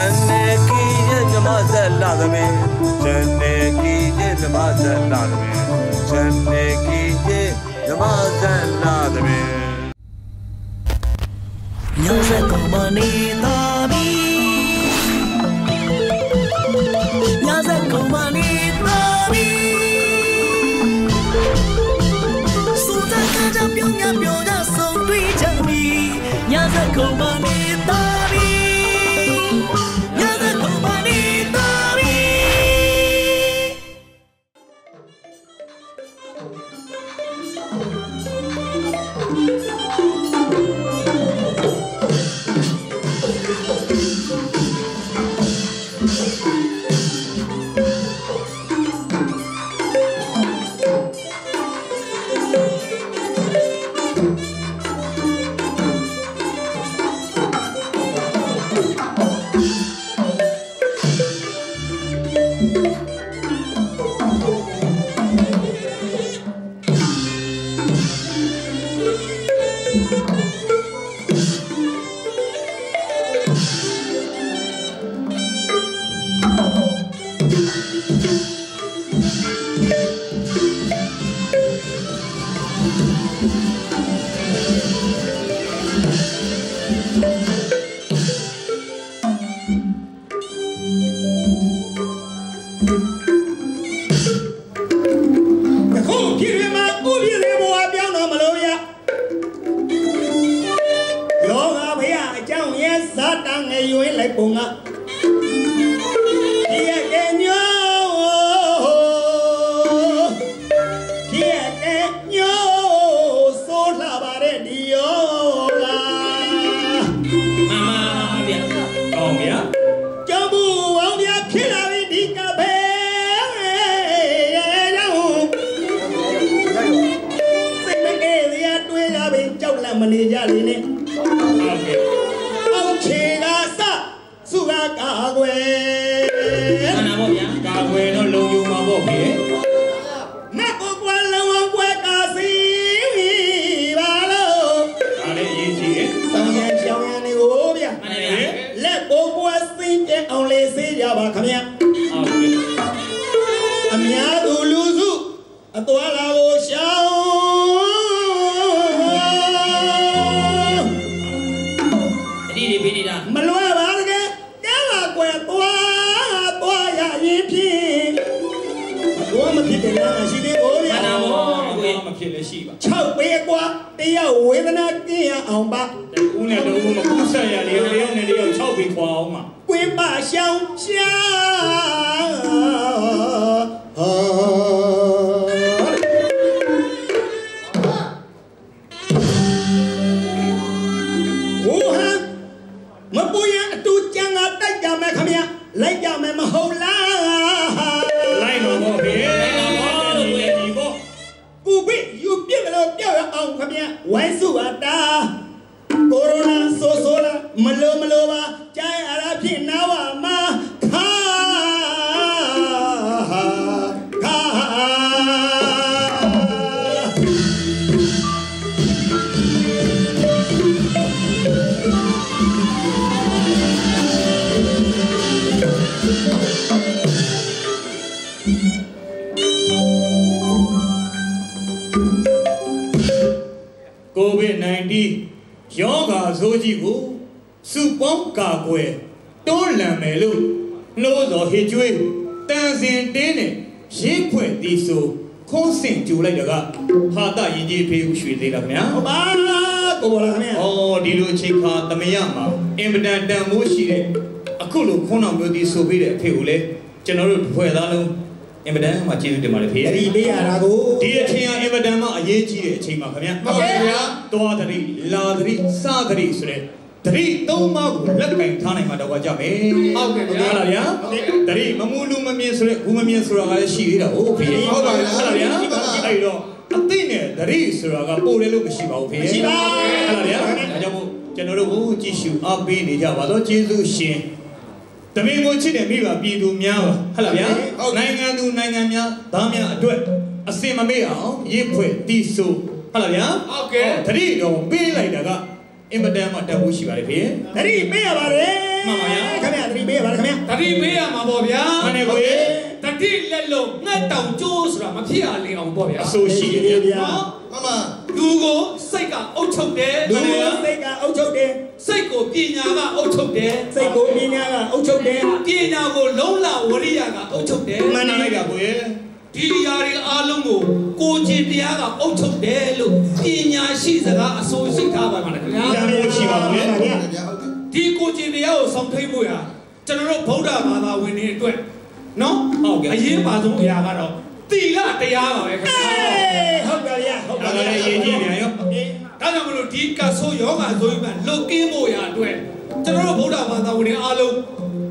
အနေကီရဲ့မြမဆက်လာသမင်းဇန်နေကီရဲ့မြမဆက်လာသမင်းဇန်နေကီရဲ့မြမဆက်လာသမင်းညစကမနေတာ ကာကွယ်တွန်းလှန်မယ်လို့နှိုးစော်ဟစ်ကြွေးတန်စင်တင်းနဲ့ရင်းဖွင့်တီးဆိုခုံးစင်ကြူလိုက်တာကဟာတရင်ကြီးဖေးဦးရွှေသေးလားခင်ဗျာဟုတ်ပါကိုဘောလာခင်ဗျာ။အော်ဒီလိုအချိန်ခါတမယမှာအင်ပဒန်တန်မိုးရှိတဲ့အခုလိုခုံးတော်မျိုးတီးဆိုပြီးတဲ့အဖေကိုလည်းကျွန်တော်တို့ဖွဲ့သားလုံးအင်ပဒန်မှာကျေးဇူးတင်ပါတယ်ဖေ။တတိပေးရတာကိုဒီအချိန်ကအင်ပဒန်မှာအရေးကြီးတဲ့အချိန်ပါခင်ဗျာ။ဟုတ်ကဲ့ဗျာသွားတတိလာတတိစတတိဆိုတဲ့ တတိသုံးပါးကိုလက်ကင်ထားနိုင်မှာတော့ကြမယ်။ဟုတ်ကဲ့ဗျာဟုတ်လားဗျာ။တတိမမူလူမမြင်ဆိုတဲ့ဘူးမမြင်ဆိုတာကလည်းရှိသေးတာဟုတ်ဖေ။ဟုတ်ပါဗျာဟုတ်လားဗျာ။အဲ့တော့အသိနဲ့တတိဆိုတာကပို့တယ်လို့မရှိပါဘူးဖေ။ရှိပါဟုတ်လားဗျာ။ဒါကြောင့်မို့ကျွန်တော်တို့ကိုကြည့်ရှုအားပေးနေကြပါတော့ကျေးဇူးရှင်တမင်ကိုချစ်တဲ့မိဘပြည်သူများပါဟုတ်လားဗျာနိုင်ငံသူနိုင်ငံများသားများအတွက်အစင်မမေ့အောင်ရစ်ဖွဲ့တီးဆိုဟုတ်လားဗျာဟုတ်ကဲ့တတိတော့ပေးလိုက်တာက အင်မတန်မှတတ်ဖို့ရှိပါတယ်ဖေတတိပေးရပါတယ်မှန်ပါဗျာခင်ဗျာတတိပေးတိပေးရမှာပေါ့ဗျာမှန်တယ်ကိုရဲ့တတိလက်လုံးငှက်တောင်ကျိုးဆိုတာမဖြစ်ရလေအောင်ပေါ့ဗျာအဆိုရှိတယ်ဗျာဗျာနော်မမလူကိုစိတ်ကအုပ်ချုပ်တယ်လူမှန်တယ်စိတ်ကအုပ်ချုပ်တယ်စိတ်ကိုပညာကအုပ်ချုပ်တယ်စိတ်ကိုပညာကအုပ်ချုပ်တယ်ပညာကိုလုံးလဝရိယကအုပ်ချုပ်တယ်မှန်တယ်လိုက် တာကိုရဲ့ဒီຢာတွေအားလုံးကိုကိုကျင်တရားကအုပ်ချုပ်တယ်လို့ပညာရှိစကားအဆိုရှိထားပါမှာလေခင်ဗျာဗျာရှိပါဘူးဗျာဗျာဟုတ်ကဲ့ဒီကိုကျင်တရားကိုဆောင်ထိန်ဖို့ရကျွန်တော်တို့ဗုဒ္ဓဘာသာဝင်တွေအတွက်နော်ဟုတ်ကဲ့အရေးပါဆုံးအရာကတော့သီလတရားပါပဲခင်ဗျာဟုတ်ပါဗျာဟုတ်ပါဒါဗျာလည်းရေးကြည့်ပြန်ရောဒါကြောင့်မလို့ဒီကဆိုးယောဂဆိုပြီးမှလွတ်ကင်းဖို့ရအတွက်ကျွန်တော်တို့ဗုဒ္ဓဘာသာဝင်တွေအားလုံး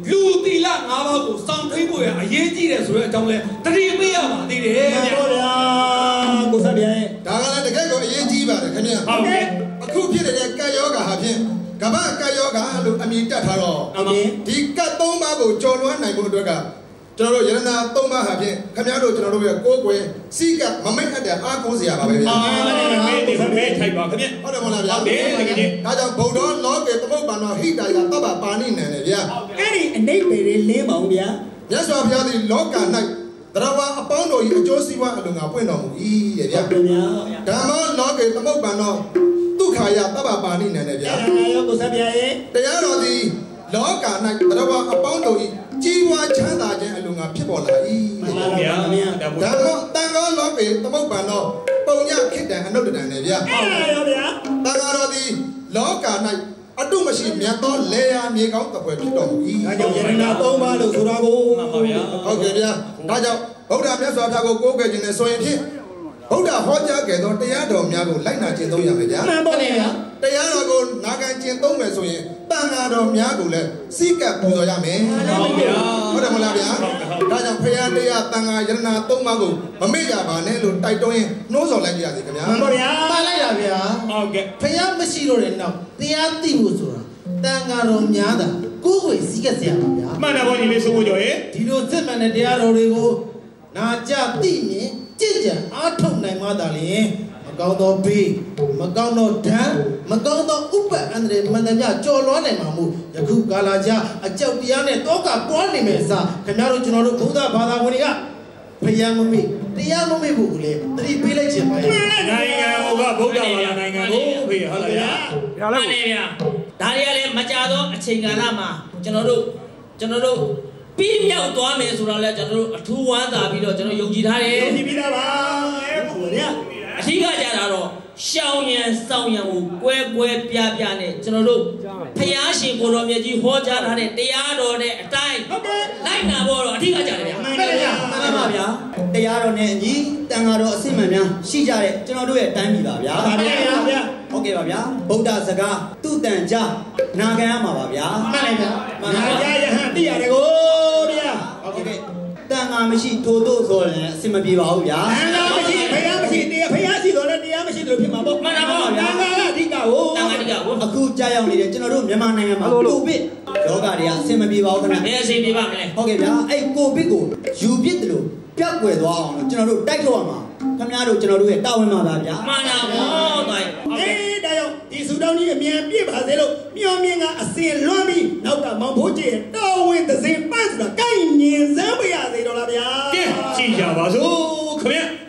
လူသီလ၅ပါးကိုစောင့်ထိန်ဖို့ရအရေးကြီးတယ်ဆိုတဲ့အကြောင်းလဲတတိပေးရပါသေးတယ်မှန်ဗျာပါဗျာကိုစဗျာရဲ့ဒါကလည်းတကယ်ကိုအရေးကြီးပါတယ်ခင်ဗျာဟုတ်ကဲ့အခုဖြစ်နေတဲ့ကတ်ယောဂါဟာဖြင့်ကမ္ဘာကတ်ယောဂါလို့အမည်တက်ထားတော့အမေဒီကတ်သုံးပါးကိုကြော်လွှမ်းနိုင်ဖို့အတွက်ကကျွန်တော်တို့ယရနာသုံးပါးဟာဖြင့်ခင်ဗျားတို့ကျွန်တော်တို့ရဲ့ကိုယ်ကွယ်စိကမမိတ်အပ်တဲ့အားကိုးစရာပါပဲဗျာအာမေးတယ်မေးထိုက်ပါခင်ဗျဟုတ်တယ်မဟုတ်လားဗျာဟုတ်တယ်တကယ်ကြီးဒါကြောင့်ဗုဒ္ဓလောကေသမုပ္ပန္နောဟိတယသဗ္ဗပါဏိနံတယ်ဗျာအဲ့ ဒီအနိဗ္ဗာန်လေးလင်းပါအောင်ဗျာမြတ်စွာဘုရားသည်လောက၌တရဝအပေါင်းတို့၏အကျိုးစီးပွားအလုံးငါပွင့်တော်မူ၏တဲ့ဗျာဟုတ်ဗျာဓမ္မောလောကေသမုပ္ပန္နောဒုက္ခယသဗ္ဗပါဏိနံတယ်ဗျာအဲ့ဒါရောကိုစဗျာရဲ့တရားတော်သည်လောက၌တရဝအပေါင်းတို့၏ကြီးပွားချမ်းသာခြင်းအလုံးငါဖြစ်ပေါ်လာ၏တဲ့မှန်ပါဗျာဗျာဒါဘုဓမ္မောတန်ခောလောကေသမုပ္ပန္နောပုံညခိတံအနုတ္တံတယ်ဗျာအဲ့ဒါရောဗျာတန်ဃာတော်သည်လောက၌ အတုမရှိမြတ်သောလေယာမြေကောင်းတပွဲဖြစ်တော်မူ၏ဒါကြောင့်ယရနာသုံးပါလို့ဆိုတော့ကိုမှန်ပါဗျာဟုတ်ကဲ့ဗျာဒါကြောင့်ဗုဒ္ဓမြတ်စွာဘုရားကိုကိုးကွယ်ခြင်းနဲ့ဆိုရင်ဖြင့် ဗုဒ္ဓဟောကြားခဲ့သောတရားတော်များကိုလိုက်နာကျင့်သုံးရမယ်ဗျာမှန်ပါဗျာတရားတော်ကိုနာခံကျင့်သုံးမယ်ဆိုရင်တန်ဃာတော်များကိုလည်းစိကပ်ပူဇော်ရမယ်ဟုတ်ဗျာဟုတ်တယ်မလားဗျာဒါကြောင့်ဖရာတရားတန်ဃာယရနာသုံးပါးကိုမမေ့ကြပါနဲ့လို့တိုက်တွန်းရင်နှိုးဆော်လိုက်ကြရစီခင်ဗျာမှန်ပါဗျာပါလိုက်တာဗျာဟုတ်ကဲ့ဖះမရှိတော့တဲ့နောက်တရားသိဖို့ဆိုတာတန်ဃာတော်များတာကိုယ်ကိုယ်စည်းကပ်စရာပါဗျာမှန်တယ်ဗောညီလေးဆိုဖို့ကြော်ရဲ့ဒီလိုစစ်မှန်တဲ့တရားတော်တွေကိုနာကြသိမြင် ကြင့်ကြံအားထုတ်နိုင်မှသာလျှင်မကောင်းသောဘေးမကောင်းသောဓာတ်မကောင်းသောဥပ္ပအန္တရာယ်မှန်သမျှကြော်လွှားနိုင်မှာမို့ယခုကာလကြာအကြောက်တရားနဲ့တောကပွားနေမယ်အစားခင်ဗျားတို့ကျွန်တော်တို့ဘုရားဘာသာဝင်တွေကဖះမမေ့တရားမမေ့ဖို့ကိုလေတတိပေးလိုက်ခြင်းပါရဲ့နိုင်ငံဟိုကဗုဒ္ဓဘာသာနိုင်ငံကိုဖေးဟုတ်လားဗျာမှန်တယ်ဗျာဒါတွေကလည်းမကြတော့အချိန်ကာလမှာကျွန်တော်တို့ကျွန်တော်တို့ ပြီးမြောက်သွားမယ်ဆိုတော့လည်းကျွန်တော်တို့အထူးဝမ်းသာပြီးတော့ကျွန်တော်ယုံကြည်ထားတယ်ဒီပြီးသားပါဟုတ်ဗျာအထူးကကြတာတော့ရှောင်းရံစောင်းရံကိုကွဲကွဲပြားပြားနဲ့ကျွန်တော်တို့ဖျားရှင်ကိုတော်မြတ်ကြီးဟောကြားထားတဲ့တရားတော်နဲ့အတိုင်းဟုတ်ကဲ့လိုက်နာဖို့တော့အထူးကကြတယ်ဗျာမှန်တယ်ဗျာမှန်ပါဗျာတရားတော်နဲ့အညီတန်ဃာတော်အစစ်မှန်များရှိကြတဲ့ကျွန်တော်တို့ရဲ့တိုင်းပြည်ပါဗျာပါဗျာဗျာဟုတ်ကဲ့ပါဗျာဗုဒ္ဓစကားသူ့တန်ကြနာခံရမှာပါဗျာမှန်တယ်ဗျာမှန်နာပါကြဗျာယဟန်တိရတယ်ကိုဗျာဟုတ်ကဲ့တ န်ဃာမရှိထို့တို့ဆိုရင်အစစ်မပြေပါဘူးဗျာအန္တာမရှိဖယားမရှိတရားဖယားရှိတော့လည်းတရားမရှိလို့ဖြစ်မှာပေါ့မှန်တာပေါ့တဗျာန်ခါကအဓိကကိုတန်ခါတိကကိုအခုကြားရောက်နေတဲ့ကျွန်တော်တို့မြန်မာနိုင်ငံမှာကိုဗစ်ယောဂတွေကအစစ်မပြေပါဘူးခင်ဗျာဘယ်အချိန်ပြပါမလဲဟုတ်ကဲ့ဗျာအဲ့ကိုဗစ်ကိုယူပစ်တယ်လို့ပြတ်ွယ်သွားအောင်လို့ကျွန်တော်တို့တိုက်ထုတ်ရမှာ ခင်ဗျားတို့ကျွန်တော်တို့ရဲ့တာဝန်ပါပါဗျာမှန်တာပေါ့တိုင်းအေးဒါကြောင့်ဒီဆူတောင်းကြီးအမြန်ပြည့်ပါစေလို့မျောမြင်ကအစင်လွှမ်းပြီးနောက်ကမောင်ဖိုးကျရဲ့တော်ဝင်သစင်ပန့်ဆိုတာကိုင်မြင်စမ်းပါရစေတော့လားဗျာကဲကြည့်ကြပါစို့ခင်ဗျာ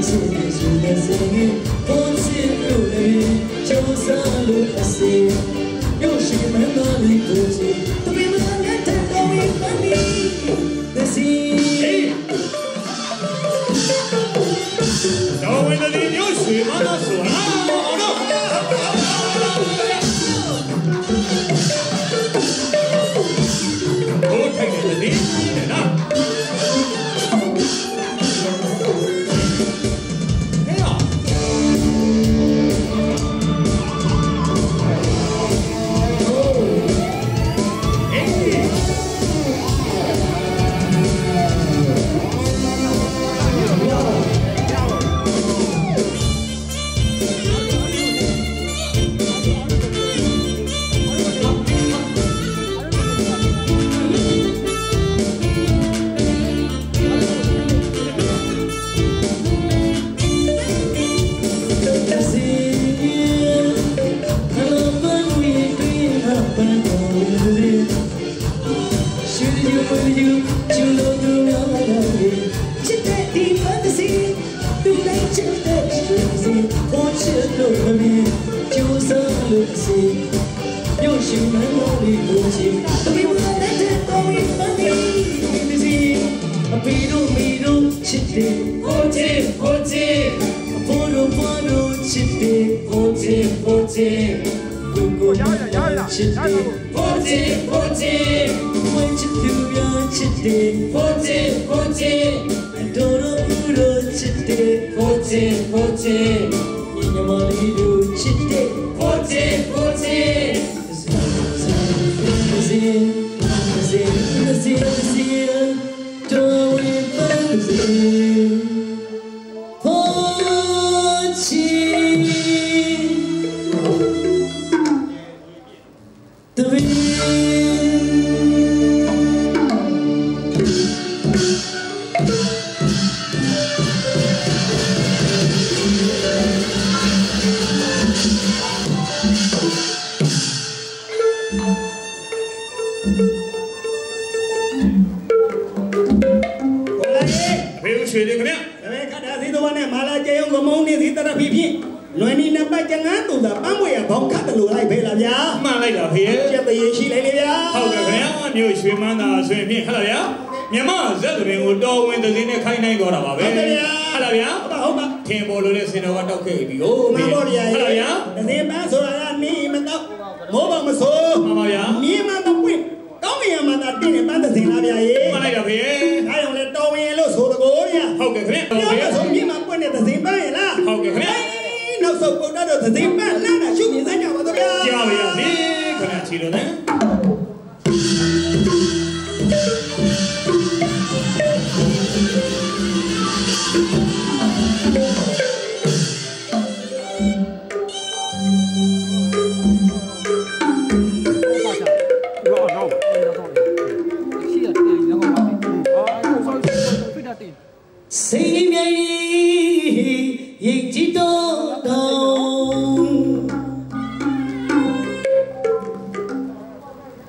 singing, singing, sing singing.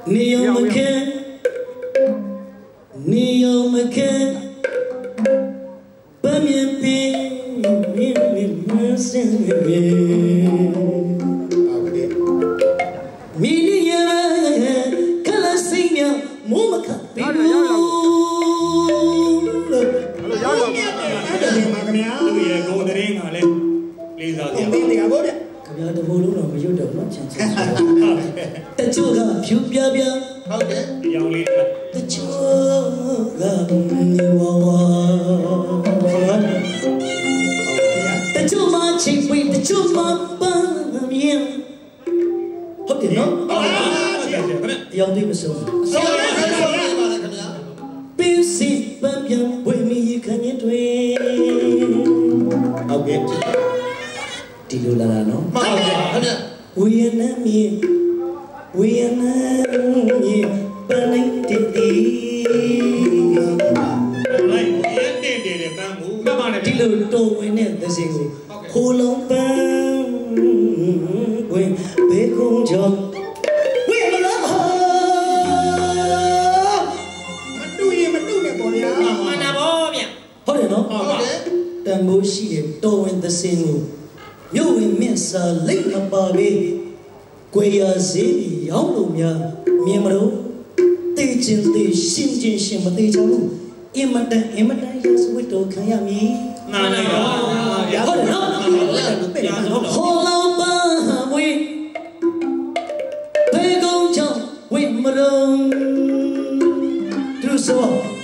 Neil yeah, You Jerusalem.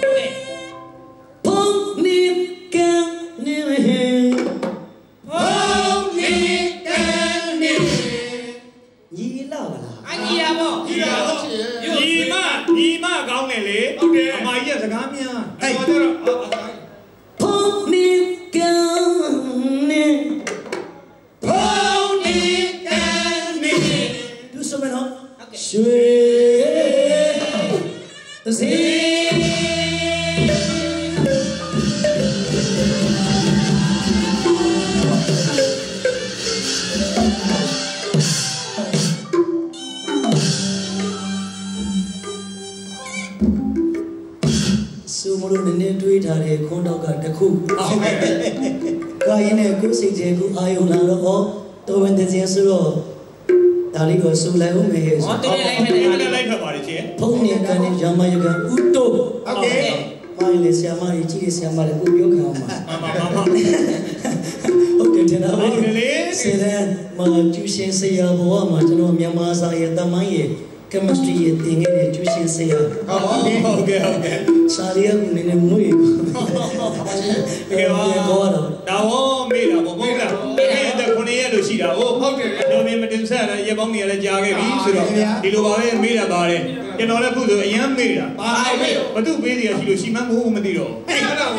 သူ့ပေးစီရရှိလို့ရှီမန်းမိုးမသိတော့ဟုတ်လား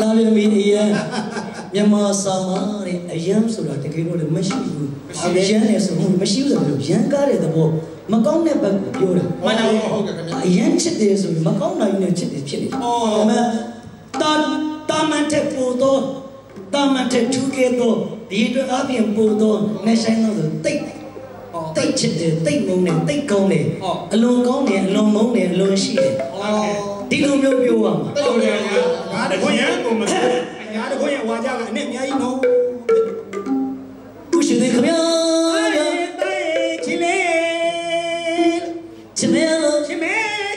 လာလေမီအရန်မြန်မာစာမတဲ့အရန်ဆိုတာတကယ်လို့လည်းမရှိဘူးအရန်လည်းဆိုဘူးမရှိဘူးဆိုတော့ရန်ကားတဲ့သဘောမကောင်းတဲ့ဘက်ကိုပြောတာမှန်တယ်ဟုတ်ကဲ့ခင်ဗျာအရန်ချစ်တယ်ဆိုပြီးမကောင်းတာကြီးနဲ့ချစ်တယ်ဖြစ်နေတယ်အော်မတာတာမန်တဲ့ပို့တော့တာမန်တဲ့ထူးခဲ့တော့ဒီအတွက်အပြင်ပို့တော့နေဆိုင်တော့တိတ် တိတ်ချစ်တယ်တိတ်မုန်းတယ်တိတ်ကောင်းတယ်အလွန်ကောင်းတယ်အလွန်မုန်းတယ်အလွန်ရှိတယ်ဒီလိုမျိုးပြောရမှာတော်တယ်ငါတခွင်ရကုန်မလားငါတခွင်ရဝါကြကအနှစ်အများကြီးနော်ဦးရှင်သေးခမညာချမဲချမဲ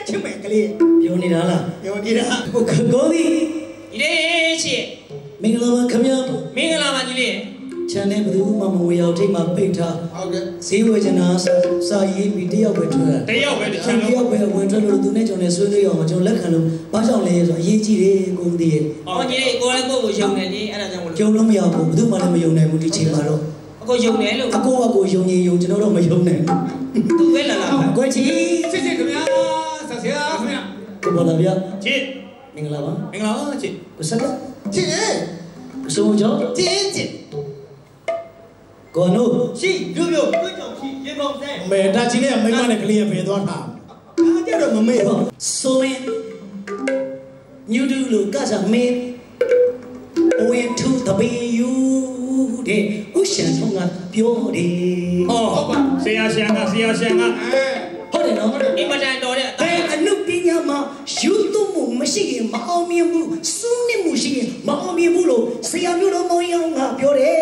ချမဲကလေးပြောနေတာလားပြောနေတာကိုကိုဒီဒီရေချေမင်္ဂလာပါခမညာမင်္ဂလာပါကြီးလေး ချန်တဲ့ဘယ်သူမှမဝင်ရောက်ထိတ်မှပိတ်ထားဟုတ်ကဲ့ဈေးဝယ်ချင်တာစာစာရေးပြီးတယောက်ပဲထွက်တယောက်ပဲတစ်ချက်တလုံးယောက်ပဲဝင်ထွက်လို့သူနဲ့ကျွန်တော်နဲ့ဆွေးနွေးအောင်ကျွန်တော်လက်ခံလို့ဘာကြောင့်လဲဆိုတော့အရေးကြီးတယ်ကိုမသိရဲ့ဟောကြီးလေးကိုလည်းကိုယ့်ကိုယုံနေတယ်အဲ့ဒါကြောင့်မလို့ကြုံလို့မရဘူးဘယ်သူမှလည်းမယုံနိုင်ဘူးဒီချိန်မှာတော့အခုယုံတယ်လို့အကိုအကိုယုံရင်ယုံကျွန်တော်တော့မယုံနိုင်ဘူးသူပဲလာလာကိုချီချစ်ချစ်ခင်ဗျာဆက်ဆရာခင်ဗျာကိုပေါ်လာဗျာချစ်မင်္ဂလာပါမင်္ဂလာပါချစ်ကိုဆက်ကချစ်ရဲ့ကိုစိုးကျော်ချင်းချင်း ကိုနိုရှိလူမျိုးတွေ့ကြောင်ရှိရေပေါင်းတဲ့အမေဒါချင်းနဲ့မိမနဲ့ကလေးရဖေသွားတာအားကြတော့မမေ့ဘူးဆိုရင်ညူဒူလိုကစားမင်းအဝင်ထူတပင်းယူတဲ့ဥရှင်ဆုံးကပြောတယ်ဟောဟုတ်ပါဆရာရှန်ကဆရာရှန်ကအဲဟုတ်တယ်နော်အင်မတန်တော်တဲ့ အဘယ်အနုပညာမှာယူသွမှုမရှိရင်မအောင်မြင်ဘူးစူးနေမှုရှိရင်မအောင်မြင်ဘူးလို့ဆရာမျိုးတော်မောင်ရောင်ကပြောတယ်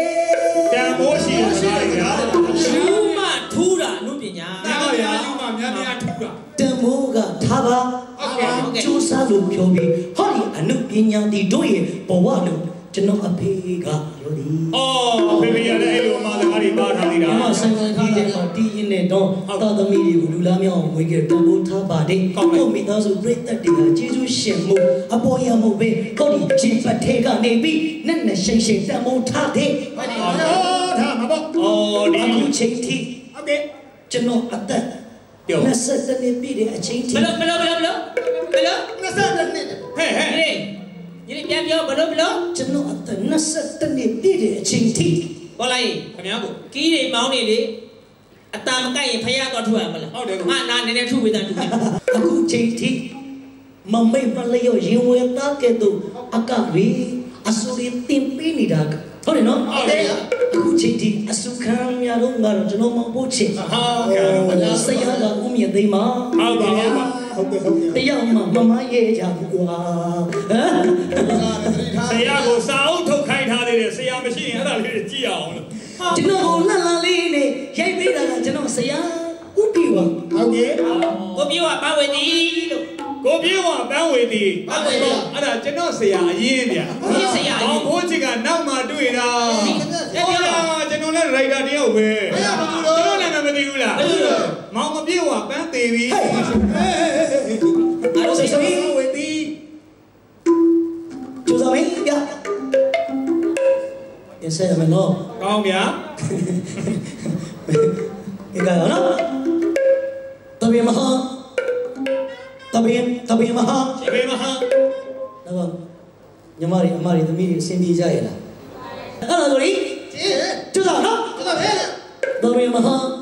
တန်မိုးရှိတယ်ဗျာယူမထူးတာအမှုပညာတာပါဗျာယူမများများထူတာတမိုးကထားပါဟုတ်ကဲ့ကျိုးစားလို့ပြောပြီးဟောဒီအနုပညာဒီတို့ရဲ့ဘဝလို့ကျွန်တော်အဖေကပြောသည်အော်ဖေဖေရလည်းအဲ့လိုအမှားစကားတွေပါထားသေးတာအမဆိုင်ကကြီးတဲ့မှာ တီးရင်နဲ့တော့တာသမီတွေကိုလူလားမြောင်းဝေခဲ့တမိုးထားပါတယ်ကိုမိသားစုပြိတ္တတွေဟာကျေးဇူးရှင်မှုအပေါ်ရမှုပဲဟောဒီဂျင်ပတ်ထဲကနေပြီးနဲ့နဲ့ရှိန်ရှိန်တမိုးထားတဲ့ဟုတ်ဒါမှာပေါ့အော်ဒီအခုချိန်ထိဟုတ်ကဲ့ကျွန်တော်အသက်ပြော20နှစ်ပြည့်တဲ့အချိန်ထိဘယ်လိုဘယ်လိုဘယ်လိုဘယ်လိုဘယ်လို20နှစ်ဟဲ့ဟဲ့ဒီလေးဒီလေးပြန်ပြောဘယ်လိုဘယ်လိုကျွန်တော်အသက်20နှစ်ပြည့်တဲ့အချိန်ထိဟောလိုက်ခင်ဗျာကိုကီးတွေမောင်းနေလေ အตาမကိုက်ရင်ဖယားတော့ထူရမလားဟုတ်တယ်ကွာငါနာနေနေထူဝေးတယ်ထူတယ်အခုချိန်ထိမမိတ်မလျော့ရင်ဝင်သားကဲ့သို့အကရီအဆူရီတင်ပေးနေတာကဟုတ်တယ်နော်ဟုတ်တယ်အခုချိန်ထိအဆူခံရတော့ငါတော့ကျွန်တော်မဖို့ချင်ဟာကဲဆရာကဦးမြင့်သိမ်းမှာဟုတ်ပါဟုတ်ပါဟုတ်ကဲ့ဟုတ်ကဲ့တယောက်မှမမရဲကြဘူးကွာဟမ်ဆရာကိုစာအုပ်ထုတ်ခိုင်းထားသေးတယ်ဆရာမရှိရင်အဲ့ဒါလေးကြည့်အောင်လို့ ကျွန်တော်ကိုလှလှလေးနဲ့ရိုက်ပေးတာကကျွန်တော်ဆရာဦးတီပါဟုတ်ကဲ့ကိုပြေကပန်းဝေသည်လို့ကိုပြေဝပန်းဝေတီပန်းဝေသည်အဲ့ဒါကျွန်တော်ဆရာအရင်ဗျာဒီဆရာဘောကြီးင်ဘိုးချစ်ကနောက်မှတွေ့တာဟုတ်လားကျွန်တော်လည်းရိုက်တာတယောက်ပဲကျွန်တော်လည်းမသိဘူးလားမောင်မပြေဝပန်းသေးပြီအဲ့လိုဆိုရင်ဝေတီကျူစားမင်းပြ ရစရမနော်ကောင်းဗျာဒီကရောနော်တပင်မဟာတပင်တပင်မဟာရှေးမဟာတော့ညီမတွေအမတွေသမီးတွေအဆင်ပြေကြရဲ့လားအဲ့ဒါဆိုရင်ချစ်ရဲ့ကျူစားနော်ကျွန်တော်ပဲတပင်မဟာတပည့်မဟာ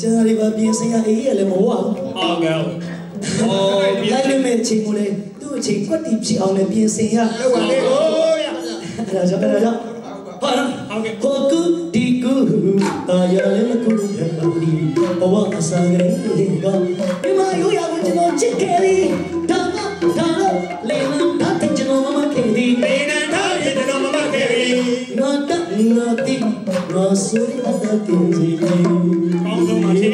ကျန်တာတွေပါပြင်ဆင်ရအေးရလည်းမဟုတ်ပါဘူးဟုတ်ကဲ့အော်ပြလိုက်လို့မဲ့အချိန်ကိုလေသူ့အချိန်ကွက်တီဖြစ်အောင်လည်းပြင်ဆင်ရဟုတ်ပါလေဟိုးရအဲ့ဒါကြောင့်အဲ့ဒါကြောင့်ဟာနော်ဟုတ်ကဲ့ဟိုကူဒီကူတာရလည်းမကူတဲ့ပါလီဘဝအစားကလေးကဒီမှာရိုးရကိုကျွန်တော်ချစ်ခဲ့ပြီဒါကဒါတော့လေလန်ဒါတဲ့ကျွန်တော်မမခဲ့သည်နေနန္ဒရဲ့ကျွန်တော်မမခဲ့ပြီငါတငါတိ ငါဆိုရတဲ့တင်စီလေးကောင်းဆုံးပါရှင်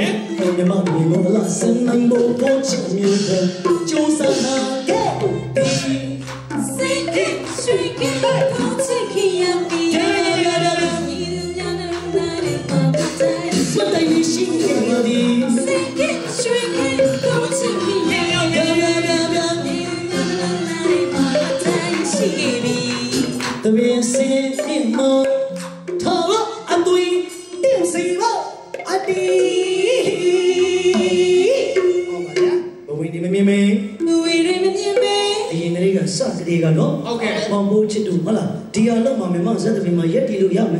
မြမမီမလာ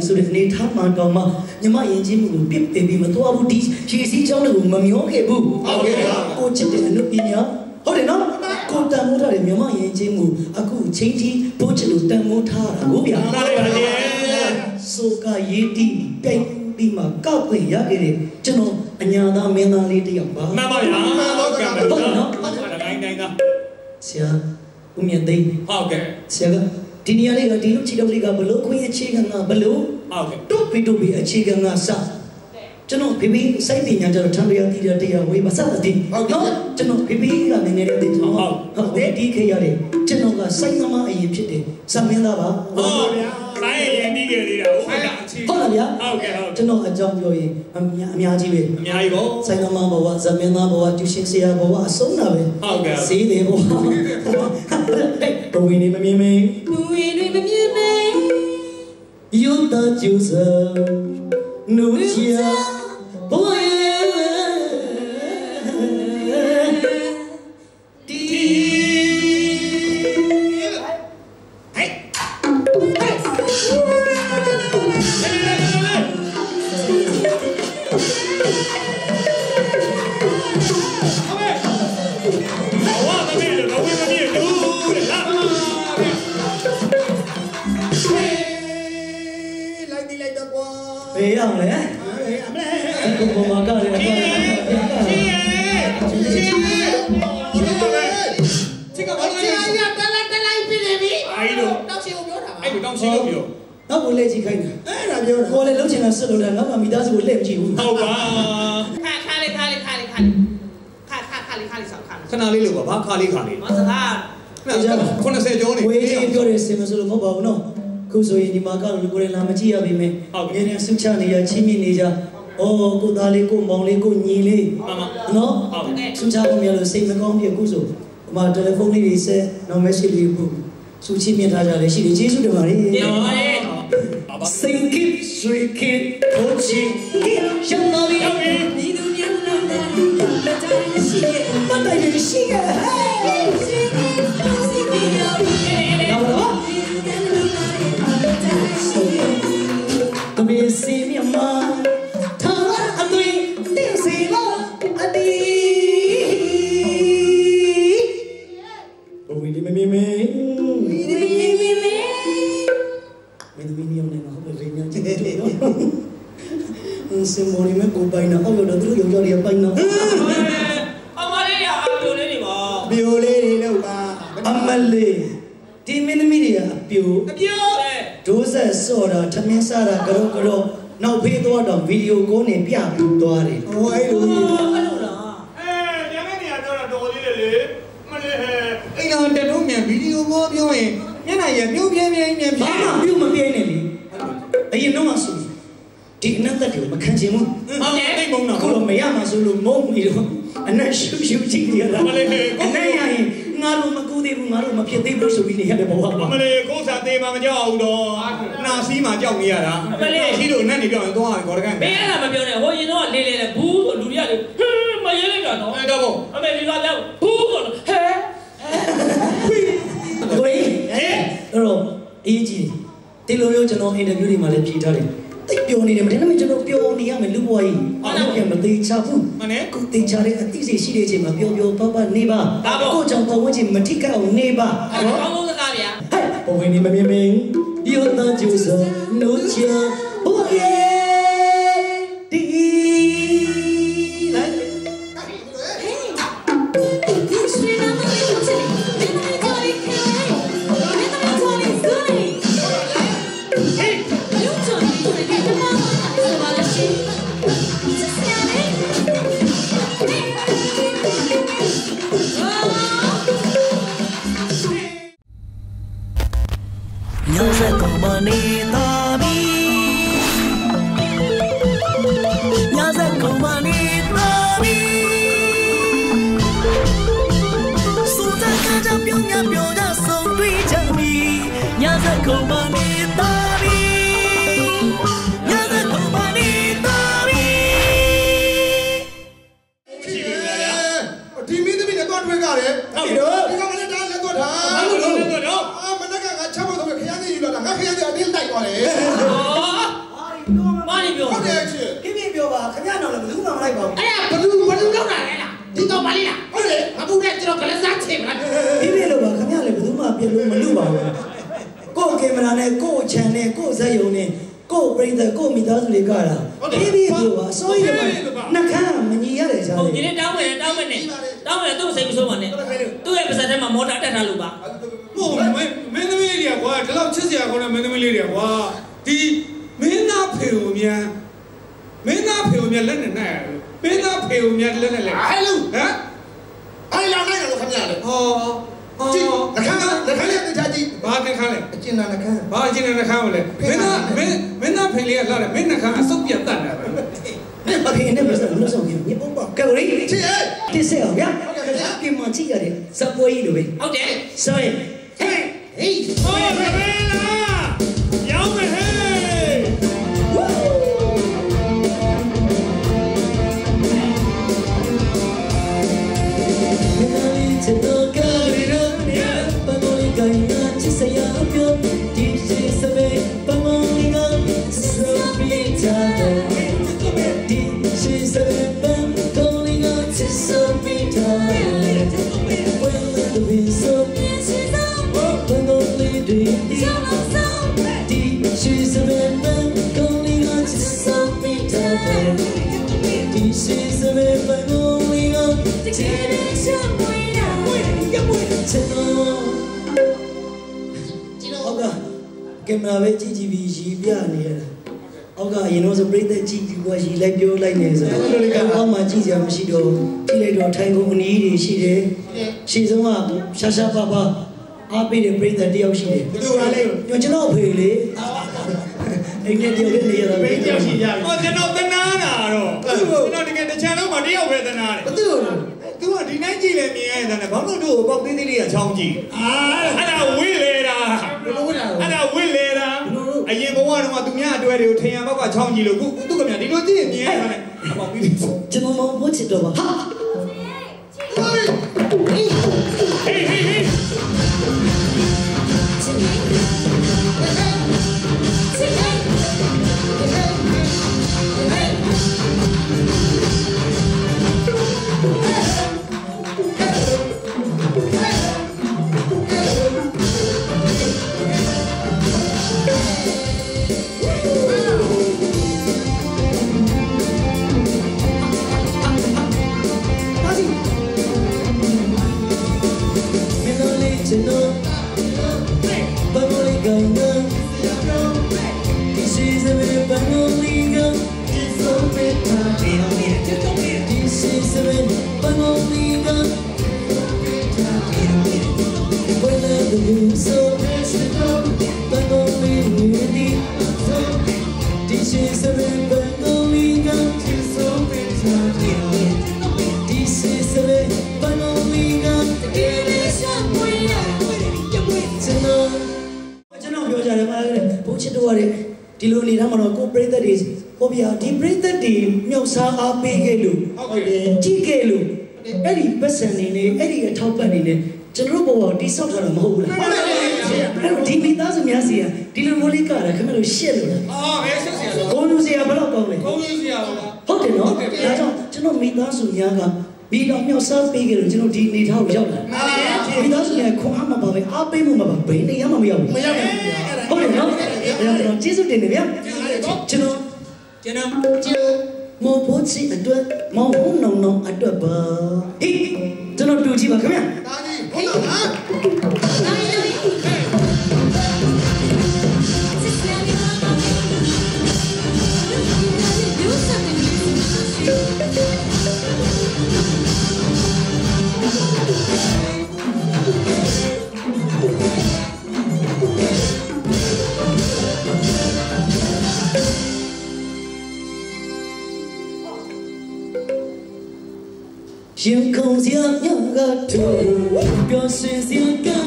ဆိုတဲ့အနေထားမှတော့မှမြမယဉ်ကျေးမှုကိုပြစ်ပယ်ပြီးမသွားဘူးဒီခြေစည်းချောင်းတွေကိုမမျောခဲ့ဘူးဟုတ်ကဲ့ပါကိုချစ်တဲ့အနုပညာဟုတ်တယ်နော်ကိုတန်မိုးထားတဲ့မြမယဉ်ကျေးမှုအခုချင်းကြီးပို့ချလို့တန်မိုးထားတာကိုဗျာနားလိုက်ပါရှင်ဆိုကရေးတီပြိုင်ပြီးမှကောက်ခွင့်ရခဲ့တဲ့ကျွန်တော်အညာသားမင်းသားလေးတစ်ယောက်ပါမှန်ပါဗျာဟုတ်ကဲ့ပါနော်တိုင်းတိုင်းကဆရာဦးမြတ်သိန်းဟုတ်ကဲ့ဆရာက ဒီနေရာလေးကဒီလိုခြေတော့လေးကဘလို့ခွင့်အခြေခံကဘလို့ဟုတ်ကဲ့တုတ်ပြီးတုတ်ပြီးအခြေခံကစကျွန်တော်ဖေဖေစိုက်ပညာကျတော့ထံတရားတီးတရားတရားဝေးမစတဲ့နော်ကျွန်တော်ဖေဖေကနည်းနည်းလေးသိကျွန်တော်ဟုတ်တယ်ဒီခေတ်ရတယ်ကျွန်တော်ကစိုက်သမားအရင်ဖြစ်တယ်စမင်းသားပါဟုတ်ဗျာတိုင်းရင်ပြီးခဲ့သေးတာဟုတ်အဲ့ကဲ့ဒါအချီဟုတ်လားဗျာဟုတ်ကဲ့ဟုတ်ကျွန်တော်အကြောင်းပြောရင်အများအများကြီးပဲအများကြီးပေါ့ဆိုင်သမားဘဝဇမင်းသားဘဝကျူရှင်ဆရာဘဝအဆုံးတာပဲဟုတ်ကဲ့ဈေးတယ်ဘဝ ဟဲ့ဘဝင်းနေမမြင်မင်း Wait a minute, ယုတ်တကျူစနူချီယာဘဝတီ မှာကလူကိုယ်လာမကြည့်ရပြီမယ်ငယ်ငယ်ဆုချနေရချင်းမြင့်နေကြအော်ကိုသားလေးကိုမောင်လေးကိုညီလေးမမနော်ဟုတ်ကဲ့ဆုချဖို့မြလို့စိတ်မကောင်းပြခုဆိုဒီမှာတယ်လီဖုန်းလေးတွေဆက်နော်မက်ဆေ့လေးပို့ဆုချင်းမြင့်ထားကြတယ်ရှိတယ်ကျေးဇူးတင်ပါတယ်ဒီမှာလေစင်ကစ်ဆွေကစ်ကိုချီရှမ်းတော်ရီဒီလူမျိုးလုံးတဲ့လက်တိုင်းရှိရဲ့မတ်တိုင်ရှိရဲ့ဟဲ့ Sing it, sing ကို တွေရှိတဲ့ချိန်မှာပျော်ပျော်ပတ်ပတ်နေပါကိုကြောင့်ပတ်ဝန်းကျင်မထိခိုက်အောင်နေပါကောင်းဆုံးစကားဗျာဟဲ့ဘဝင်ဒီမမြင်မင်း ရှာရှာပါပါအားပေးတဲ့ပြည်သက်တယောက်ရှိတယ်ဘယ်လိုပါလဲညကျွန်တော်ဖေလေအိမ်နဲ့တယောက်နဲ့နေရတာပဲတယောက်ရှိကြပြီဟောကျွန်တော်တနာတာတော့ကျွန်တော်တကယ်တစ်ချမ်းလုံးမှာတယောက်ပဲတနာတယ်ဘသူ့သူကဒီနိုင်ကြည့်လေမြင်ရတဲ့နဲ့ဘာလို့တို့ကိုပေါက်သေးသေးလေးကချောင်းကြည့်အာအဲ့ဒါဝိလေတာဘယ်လိုလဲအဲ့ဒါဝိလေတာအရင်ဘဝတုန်းကသူများအတွေ့တွေကိုထင်ရဘောက်ကချောင်းကြည့်လို့ခုသူကမြင်ဒီလိုကြည့်မြင်ရတယ်အပေါက်သေးသေးကျွန်တော်မောင်းဖို့ချစ်တော့ပါဟာ ဗျာဒီပြိသက်တွေမြုပ်စားအားပေးခဲ့လို့ဟုတ်တယ်ကြည့်ခဲ့လို့အဲ့ဒီပတ်စံနေနေအဲ့ဒီအထောက်ပံ့နေနေကျွန်တော်ဘောတိဆောက်ထားတာမဟုတ်ဘူးလားအဲ့တော့ဒီမိသားစုများစီကဒီလိုမျိုးလေးကတာခင်ဗျားတို့ရှက်လို့လားအော်ဘယ်ရှက်စရာလဲကိုလူစရာဘယ်တော့ကောင်းလဲကိုလူစရာလားဟုတ်တယ်နော်ဒါကြောင့်ကျွန်တော်မိသားစုများကမိတော်မြောက်စားပေးကြလို့ကျွန်တော်ဒီအနေထားကိုရောက်လာမိသားစုများခွန်အားမပါပဲအားပေးမှုမပါဘယ်နေရာမှမရောက်ဘူးမရောက်ဘူးဟုတ်တယ်နော်အဲ့တော့ကျွန်တော်ကျေးဇူးတင်တယ်ဗျာကျွန်တော် ကျွ ရာညကတူပျော်ရွှင်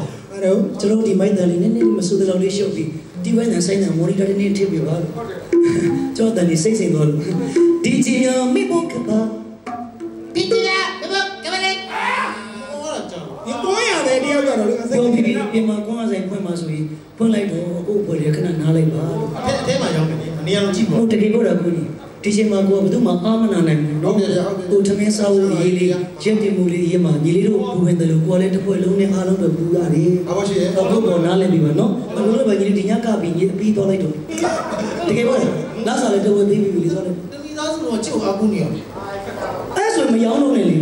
ဆိုပြောပြပါဦးအဲ့တော့ကျွန်တော်ဒီမိုက်တန်လေးနည်းနည်းမဆိုးတဲ့လောက်လေးရှုပ်ပြီးဒီဝိုင်းတန်ဆိုင်တန်မော်နီတာလေးနည်းထည့်ပြပါကျွန်တော်တန်လေးစိတ်စိတ်သွားလို့ဒီချီယောမိဖို့ကပါဒီဒီဗျာကမလေးဟောတော့ကြောင်ဒီတွန်းရတယ်တယောက်ကတော့လေအစိပြောတ်ပြီးပြီးပြင်မှာကွန်ဆိုင်ဖွင့်မှာဆိုရင်ဖွင့်လိုက်တော့အခုဖွင့်ရခဏနားလိုက်ပါလို့အဲ့အထဲမှာရောက်နေတယ်နေရာတော့ကြည့်ပါဟုတ်တကယ်ပြောတာကိုကြီး ဒီချိန်မှာကိုကဘယ်သူမှအားမနာနိုင်ဘူးဟုတ်နော်တယ်ဟုတ်တယ်ကိုထမင်းစားဖို့ရေးလေးရက်တင်မှုလေးရေးမှာညီလေးတို့ပူဝင်တယ်လို့ကိုကလည်းတစ်ဖွဲ့လုံးနဲ့အားလုံးပဲပူရတယ်အဘောရှိရဲ့တော့ကိုပေါ်နားလည်ပြီပါနော်ဘလို့လည်းပဲညီလေးဒီညကပြီးညီအပြီးသွားလိုက်တော့တကယ်ပါလားစားလည်းတော့သိပြီလေဆိုတော့တမီသားစုတော့ချစ်အားကူနေရမယ်အဲ့ဆိုမရောင်းလို့လေလေ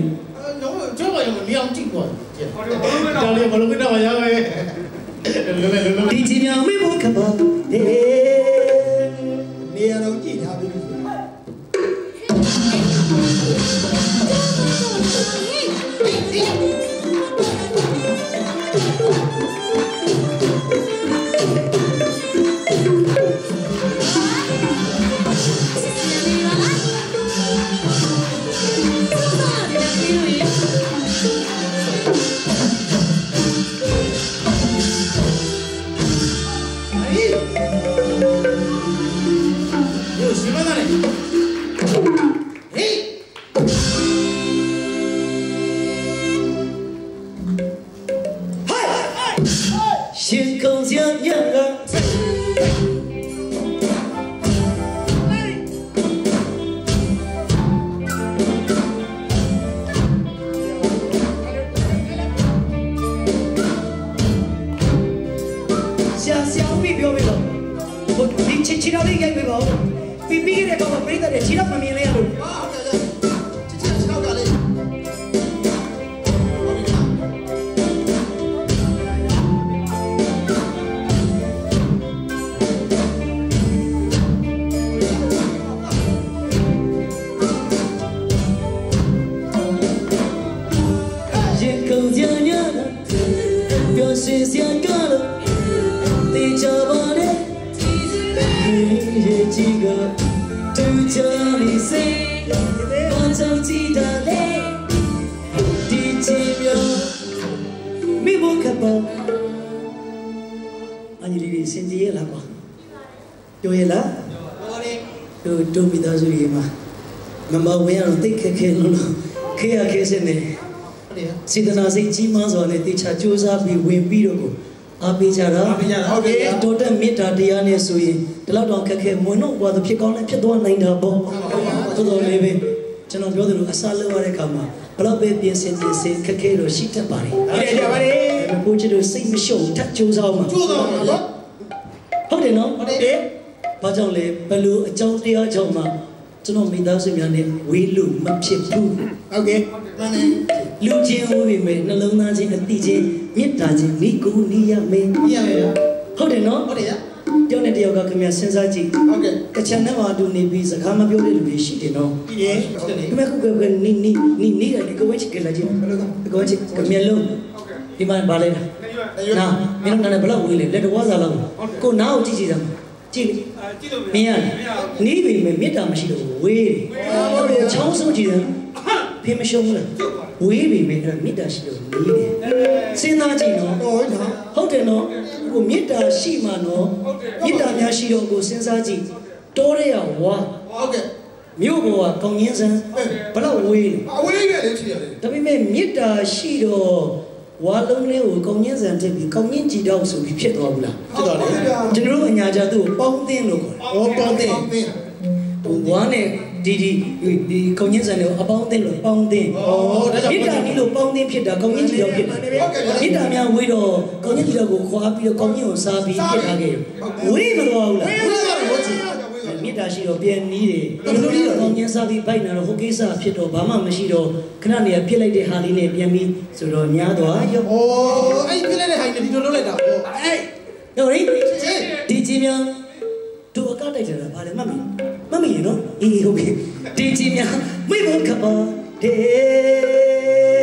နော်ကျောင်းရောက်နေအောင်ကြည့်ပါတော်လေးဘလုံးကတော့ရောက်ရဲ့လွယ်လွယ်လွယ်လွယ်ဒီချိန်မှာမိဖို့ကပါဟေး နာစိတ်ကြီးမားစွာနဲ့တေချာကြိုးစားပြီးဝင်ပြီးတော့ကိုအားပေးကြတာအားပေးကြတာဟုတ်တယ်တော်တဲ့မေတ္တာတရားနဲ့ဆိုရင်ဒီလောက်တော့ခက်ခဲမွန်းတော့ကွာသဖြစ်ကောင်းလည်းဖြစ်သွားနိုင်တာပေါ့တော်တော်လေးပဲကျွန်တော်ပြောသလိုအစားလောက်ရတဲ့အခါမှာဘလောက်ပဲပြင်ဆင်ပြင်ဆင်ခက်ခဲလို့ရှိတတ်ပါတယ်ဟုတ်တယ်ကြပါလေကိုချစ်တို့စိတ်မရှုပ်ထပ်ကြိုးစားအောင်ပါကျိုးတော့မှာနော်ဟုတ်တယ်နော်ဟုတ်တယ်ဘာကြောင့်လဲဘယ်လိုအကြောင်းတရားကြောင့်မှကျွန်တော်မိသားစုများနဲ့ဝေးလို့မဖြစ်ဘူးဟုတ်ကဲ့မှန်တယ် လူချင်းဟိုပြီမဲ့နှလုံးသားချင်းအတိချင်းမေတ္တာချင်းမိကူနီးရမယ်ပြရမယ်ဟုတ်တယ်နော်ဟုတ်တယ်ရတတယောက်နဲ့တယောက်ကခင်ဗျစဉ်းစားကြည့်ဟုတ်ကဲ့ကချန်နဲ့မှအတူနေပြီးစကားမပြောတဲ့လူတွေရှိတယ်နော်ဒီလေဟုတ်ကဲ့ခင်ဗျခုကကနီနီနီနီတယ်ကိုဝချစ်ကလာကြည့်ကိုဝချစ်ကမျက်လုံးဒီမှာပါလဲနာမင်းတို့နားဘလောက်ဝေးလဲလက်တော်စားလောက်ကိုနားကိုကြည့်ကြည့်တာကြည့်လေကြည့်လို့မင်းရနီးပြီမဲ့မေတ္တာမရှိတော့ဝေးတယ်ချောင်းဆုံးကြည့်တယ် ဖေးမရှုံးဘူးလားဝေးပြီမဲ့အဲ့မေတ္တာရှိတော့နီးတယ်စဉ်းစားကြည့်နော်တော်တာဟုတ်တယ်နော်ကိုမေတ္တာရှိမှနော်မေတ္တာများရှိတော့ကိုစဉ်းစားကြည့်တောရဲရဝါဟုတ်ကဲ့မြို့ပေါ်ကကောင်းရင်းစံဘလောက်ဝေးလဲအဝေးကလေးရှိရတယ်ဒါပေမဲ့မေတ္တာရှိတော့ဝါလုံးလေးကိုကောင်းရင်းစံထည့်ပြီးကောင်းရင်းကြည်တော့ဆိုပြီးဖြစ်သွားဘူးလားဖြစ်တော်လေကျွန်တော်တို့အညာကြသူ့ကိုပေါင်းသင်းလို့ခေါ်တယ်ဟောပေါင်းတင်တင်ဝါနဲ့ ဒီဒီဒီကောင်းရင်းစံတွေကိုအပေါင်းအသင်းလို့ပေါင်းသင်းဩဒါကြောင့်မေတ္တာဒီလိုပေါင်းသင်းဖြစ်တာကောင်းရင်းကြည်တော့ဖြစ်တယ်မေတ္တာများဝေးတော့ကောင်းရင်းကြည်တော့ကိုခွာပြီးတော့ကောင်းရင်းကိုစားပြီးပြစ်ထားခဲ့တယ်ဝေးမသွားဘူးလားဝေးရတယ်ဝေးချင်မေတ္တာရှိတော့ပြန်နီးတယ်ဘယ်လိုလဲတော့ကောင်းရင်းစားပြီးဘိုက်နာတော့ဟိုကိစ္စဖြစ်တော့ဘာမှမရှိတော့ခဏနေရပြစ်လိုက်တဲ့ဟာလေးနဲ့ပြန်ပြီးဆိုတော့ညားသွားရောဩအဲ့ပြလိုက်တဲ့ဟိုင်းနဲ့ဒီလိုလုပ်လိုက်တာဟောအဲ့တော့ရိဒီကြီးများ မမီနော်အေးဟုတ်ပြီဒီကြီးများမိဘကပါတဲ့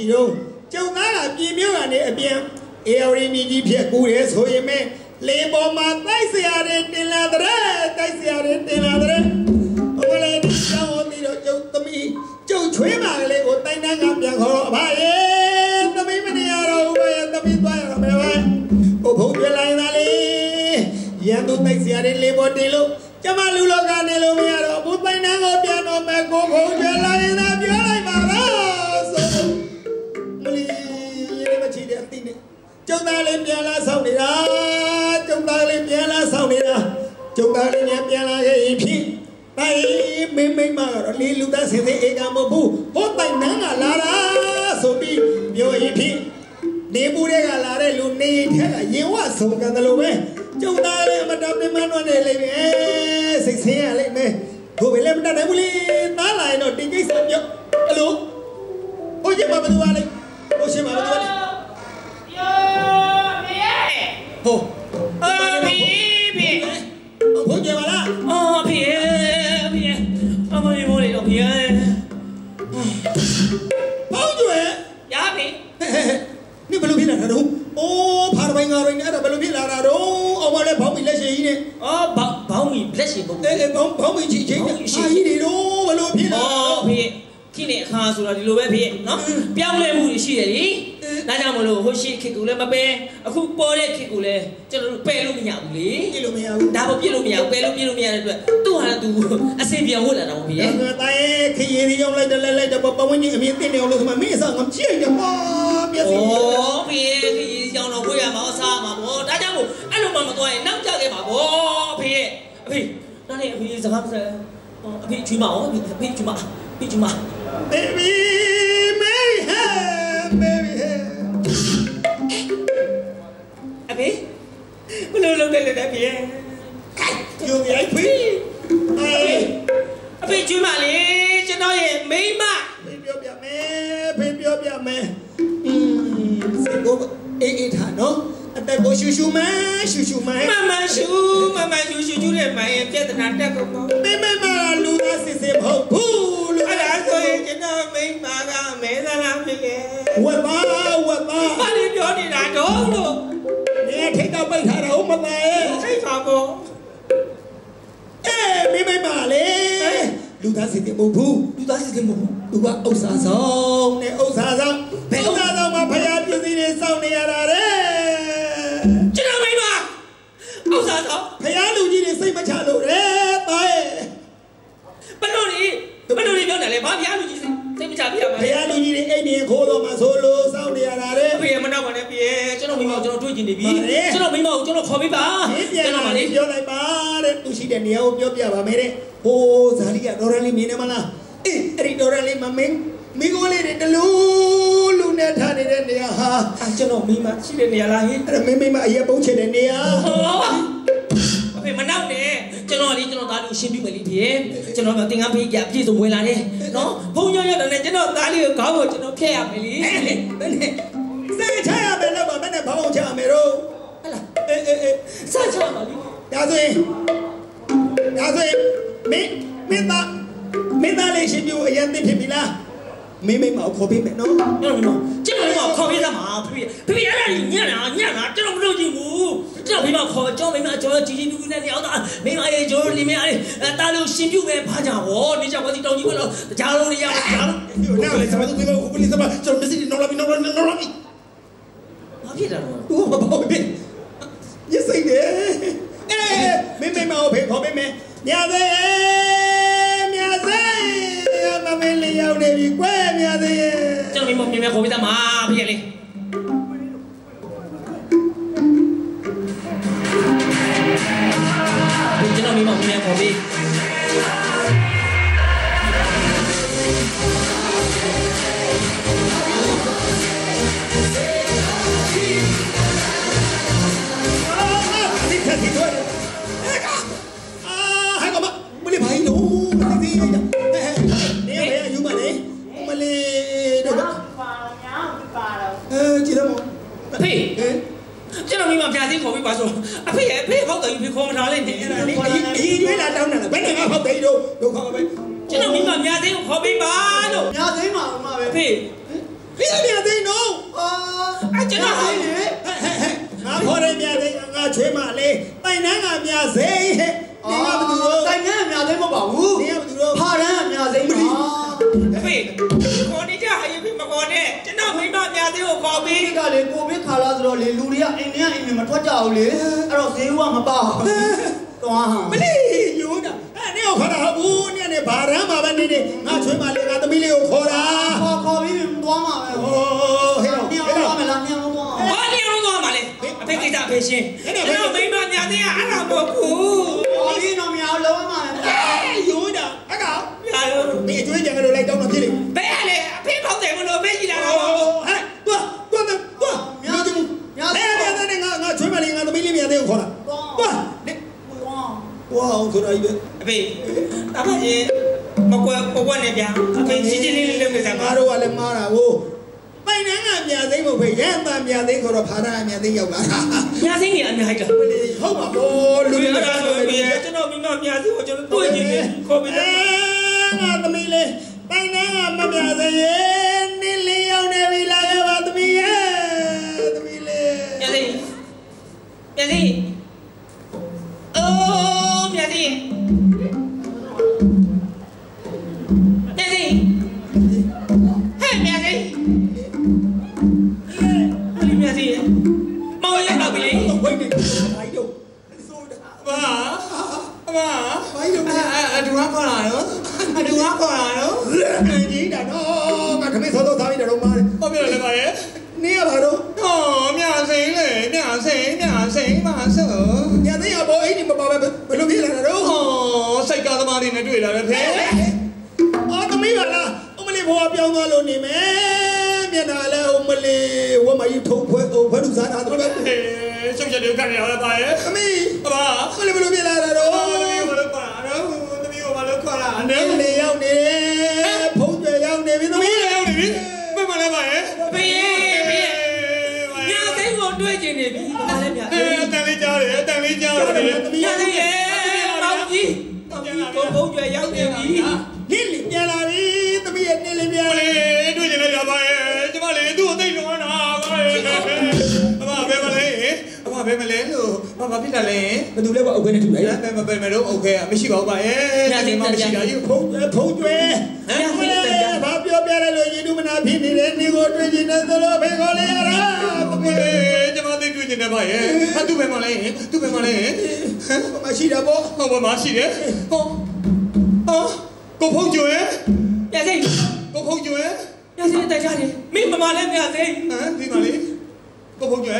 ရှိတုံးကျုံသားကပြည်မြို့ကနေအပြန်အေရီမီကြီးဖြစ်ကူတယ်ဆိုရင်မဲလေပေါ်မှာတိုက်ဆရာတွေတင်လာတဲ့တိုက်ဆရာတွေတင်လာတဲ့ဟိုလေဒီကြောင့်ဒီတော့ကျုံသမီးကျုံချွေးပါကလေးကိုတိုင်တန်းကပြန်ခေါ်တော့အဖရေသမီးမနေရတော့ဘူးပဲသမီးသွားရတော့မယ်ပဲဟိုဘုံပြလိုက်သားလေးရန်သူတိုက်ဆရာတွေလေပေါ်တင်လို့ကျမလူလောကနေလို့မရတော့ဘူးတိုင်တန်းကိုပြန်တော့မယ်ကိုဘုံပြလိုက်သား ကျုံသားလေးပြန်လာဆောင်နေတာကျုံသားလေးပြန်လာဆောင်နေတာကျုံသားလေးနဲ့ပြန်လာခဲ့ရင်ဖြင့်တိုင်မင်းမိမကတော့လေလူသားစင်စင်ဧကမဟုတ်ဘူးဟောတိုင်နန်းကလာတာဆိုပြီးပြောရင်ဖြင့်နေဘူးတွေကလာတဲ့လူနေထက်ကရင်ဝဆုံကန်တယ်လို့ပဲကျုံသားလေးမတော်ပြမနှွမ်းနေလိမ့်မယ်စိတ်ဆင်းရလိမ့်မယ်ဘို့ဘယ်လဲမတတ်နိုင်ဘူးလေသားလာရင်တော့ဒီကိစ္စပြောအလိုဟိုကျမဘယ်သူပါလဲဟိုရှင်မဘယ်သူပါလဲ ဟိုအာဘီဘီဘုန်းကျမလားအော်ဘီဘီအမလေးမိုးလေးတော့ဘီရဘုန်းကျွဲရဘီနေဘယ်လိုဖြစ်လာတာတော့အိုးဖားပိုင်းငါရိုင်းနဲ့အဲ့ဒါဘယ်လိုဖြစ်လာတာတော့အောင်မလဲဘောင်းမီလက်ရှိကြီးနဲ့အော်ဘောင်းဘောင်းမီလက်ရှိပုံအဲဘောင်းဘောင်းမီချီချင်းနဲ့အာကြီးတွေတော့ဘယ်လိုဖြစ်လာအော်ဘီ ခိနေအခါဆိုတော့ဒီလိုပဲဘီနော်ပြောင်းလဲမှုတွေရှိတယ်လीဒါကြောင့်မလို့ဟိုရှိခေတ်ကူလည်းမပဲအခုပေါ်တဲ့ခေတ်ကူလည်းကျွန်တော်တို့ပယ်လို့မရဘူးလေပြလို့မရဘူးဒါပေါ့ပြစ်လို့မရဘူးပယ်လို့ပြစ်လို့မရတဲ့အတွက်သူ့ဟာသူအစင်ပြန်ဟုတ်လာတော့ဗျာငါတိုင်းခရီးရီရောက်လိုက်တယ်လိုက်လိုက်တယ်ပဝင်းကြီးအမြင်တင်နေအောင်လို့ဆိုမှမင်းအဆောင်ငါကြည့်တယ်ပါမျက်စိဩဖေးခကြီးကြောင်တော့ဝေးရမှာစားမှာပေါ့ဒါကြောင့်မို့အဲ့လိုမှမသွားရင်နောက်ကျခဲ့မှာပေါ့ဖေးရဲ့အဖေနားလေအဖေစကားမစဲအဖေချွေးမအောင်အဖေချွေးမအဖေချွေးမ ဘေဘီမေ စချပါလိဒါဆိုရင်ဒါဆိုရင်မင်းမင်းသားမင်းသားလေးရှင်ပြူအရင်သိဖြစ်ပြီလားမင်းမင်းမအောင်ခေါ်ပေးမယ်နော်ကျွန်တော်ကျွန်တော်ခေါ်ပေးသမှာဖေဖေဖေရတာညံ့တာညံ့တာကျွန်တော်မလုပ်ချင်ဘူးကျွန်တော်မိမခေါ်ကျွန်တော်မိမကျွန်တော်ကြီးကြီးပြူပြူနဲ့နေအောင်တာမိမရဲ့ကျွန်တော်လိမင်းအဲ့တားလို့ရှင်ပြူပဲဖားကြဟောနေကြဝစီတောင်းကြီးဘလို့ကြားလုံးနေရကြားလုံးနောက်လေစမသူပြမကိုပလီစမကျွန်တော်မစီနော်လာမီနော်လာနော်လာမီဘာဖြစ်တာလဲဟိုမဘောပဲ ရစိတ်တယ်အေးမင်းမင်းမအောင်ဖေခေါ်ပေးမယ်မြာသေးမြာသေးမမင်းလေးရောက်နေပြီကွယ်မြာသေးကျွန်တော်မိမမြင်မြခေါ်ပေးသမှာဖေလေကျွန်တော်မိမမြင်ခေါ်ပေး ပြာသိခေါ်ပေးပါဆိုအဖေရဲ့အဖေဟောက်တယ်ဖေခေါ်မထားလိုက်နဲ့အဲ့ဒါလေးအရင်အရင်တွေးလာတောင်းတာဘယ်နဲ့မှဟောက်တယ်တို့တို့ခေါ်ပါပဲကျွန်တော်မိမမြာသိကိုခေါ်ပေးပါလို့ညာသိမ်းပါဦးမှာပဲအဖေဖေးမြသိနော်အာအကျွန်တော်ဟဲ့ဟဲ့ဟဲ့ငါခေါ်ရမြသိငါချွေးမလေးတိုင်နှန်းကမြစိဟဲ့နေကဘသူတို့တိုင်ငန်းအများသိမ်းမပါဘူးနေကဘသူတို့ဖာရန်အများသိမ်းပါအဖေခေါ်နေကြဟာရင်ဖေ မခေါ်နဲ့ကျွန်တော်မိမမြာသိကိုခေါ်ပေးဒီကလေကိုဗစ်ခါလာဆိုတော့လေလူတွေကအိမ်ထဲအိမ်ထဲမထွက်ကြဘူးလေအဲ့တော့ဈေးကမပါဘူးသွားဟာမလေးယူတာအဲ့နေကိုခေါ်တာဟုတ်ဘူးနေနဲ့ဘာရမ်းမှာပဲနေနေငါချွေးမလေးငါသမီးလေးကိုခေါ်တာခေါ်ခေါ်ပြီးသွားမှာပဲဟိုဟဲ့ညောဟဲ့င်းသွားမလားညောင်းသွားဘာနေအောင်သွားမှာလဲအဖေကိစ္စဖေရှင်းကျွန်တော်မိမမြာသိကအဲ့ဒါမဟုတ်ဘူးခေါ်ပြီးတော့မရအောင်လုံးမှာ ဖေအဖေကြီးမကွယ်ပကွက်နဲ့ဗျာအဖေကြီးကြီးလေးလေးလုပ်နေစမ်းပါငါတို့ကလည်းမားတာကိုပိုင်နှန်းကမြတ်သိမ့်မဟုတ်ပဲရန်တန်မြတ်သိမ့်ခေါ်တော့ဖာရမြတ်သိမ့်ရောက်လာတာမြာသိနေအများကြီးလားဟုတ်ပါဘောလူလူတွေတွေကအဲ့ဒါဆိုပြီးကျွန်တော်မိမမြာသိကိုကျွန်တော်တွေ့ကြည့်နေခေါ်ပြီးတော့ငါသမီးလေးပိုင်နှန်းကမမြတ်သိရဲ့ လေးကြောက်တယ်သမီးလေးရဲ့မောင်ကြီးသမီးကိုဘုံကျွယ်ရောက်နေပြီနေ့လေပြန်လာပြီသမီးရဲ့နေ့လေပြန်လေတွေ့ကြတယ်ကြပါရဲ့ကျမလေးသူ့အသိလွန်တာပါရဲ့အမဘယ်မလဲအမဘယ်မလဲလို့မမဖြစ်တာလဲဘယ်သူလဲပေါ့အုပ်ခဲနဲ့ထူလိုက်ဘယ်မဘယ်မတော့အုပ်ခဲကမရှိပါဘူးပါရဲ့ဒီမှာမရှိတာကြီးဘုံဘုံကျွယ်ဟမ်မလဲဘာပြောပြရလို့ရင်သူမနာဖြစ်နေတဲ့နေကိုတွေ့ကြတယ်ဆိုလို့ဖေခေါ်လေရတာဘယ် တွေ့နေတယ်ပါရဲ့အတူပဲမလဲသူ့ပဲမလဲမရှိတာပေါ့ဟောဘာမှရှိတယ်ဟောအော်ကိုဖုန်ကျွဲညသိန်းကိုဖုန်ကျွဲညသိန်းတိုက်ကြတယ်မင်းမမလဲညသိန်းဟမ်ဒီမှာလေကိုဖုန်ကျွဲ